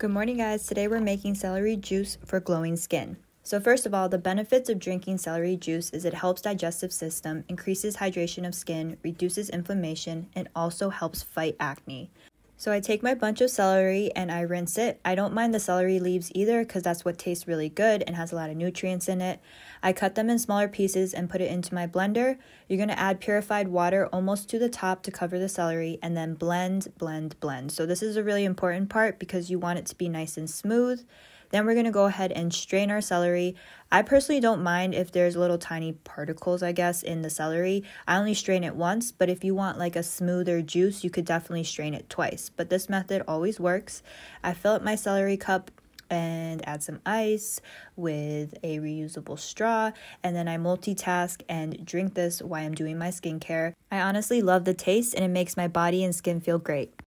Good morning, guys. Today we're making celery juice for glowing skin. So, first of all, the benefits of drinking celery juice is it helps digestive system, increases hydration of skin, reduces inflammation, and also helps fight acne. So I take my bunch of celery and I rinse it. I don't mind the celery leaves either because that's what tastes really good and has a lot of nutrients in it. I cut them in smaller pieces and put it into my blender. You're going to add purified water almost to the top to cover the celery and then blend, blend, blend. So this is a really important part because you want it to be nice and smooth. Then we're going to go ahead and strain our celery. I personally don't mind if there's little tiny particles, I guess, in the celery. I only strain it once, but if you want like a smoother juice, you could definitely strain it twice. But this method always works. I fill up my celery cup and add some ice with a reusable straw. And then I multitask and drink this while I'm doing my skincare. I honestly love the taste and it makes my body and skin feel great.